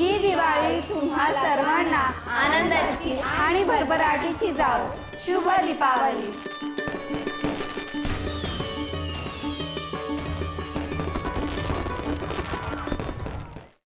ही दिवाळी तुम्हा सर्वांना आनंदाची आणि भरभराटीची जाव. शुभ दीपावली.